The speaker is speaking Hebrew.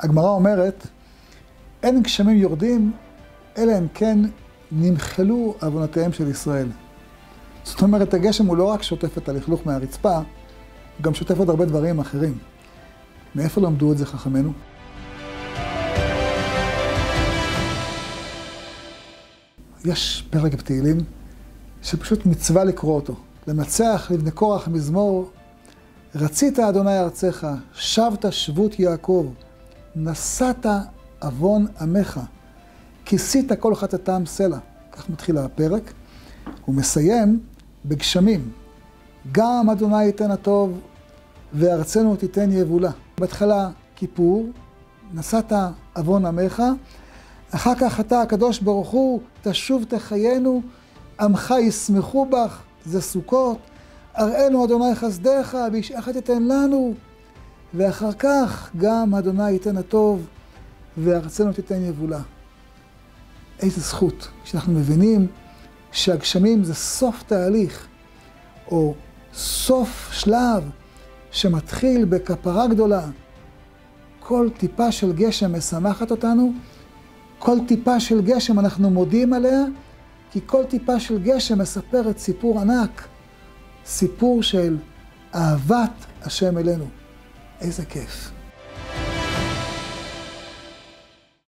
הגמרא אומרת, אין גשמים יורדים, אלא אם כן נמחלו עוונותיהם של ישראל. זאת אומרת, הגשם הוא לא רק שוטף את הלכלוך מהרצפה, הוא גם שוטף עוד הרבה דברים אחרים. מאיפה למדו את זה חכמינו? יש פרק בתהילים שפשוט מצווה לקרוא אותו. לנצח לבני קורח מזמור, רצית אדוני ארצך, שבת שבות יעקב, נשאת עוון עמך, כיסית כל חטאתם סלע. כך מתחיל הפרק. הוא מסיים בגשמים. גם אדוני ייתן הטוב, וארצנו תיתן יבולה. בהתחלה כיפור, נשאת עוון עמך, אחר כך אתה הקדוש ברוך הוא, תשוב תחיינו, עמך ישמחו בך, זה סוכות, אראנו אדוני חסדיך, וישעך תיתן לנו, ואחר כך גם אדוני ייתן הטוב, וארצנו תיתן יבולה. איזה זכות, שאנחנו מבינים שהגשמים זה סוף תהליך, או סוף שלב שמתחיל בכפרה גדולה. כל טיפה של גשם משמחת אותנו, כל טיפה של גשם אנחנו מודים עליה, כי כל טיפה של גשם מספרת סיפור ענק, סיפור של אהבת השם אלינו. איזה כיף.